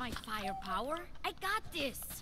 my firepower. I got this.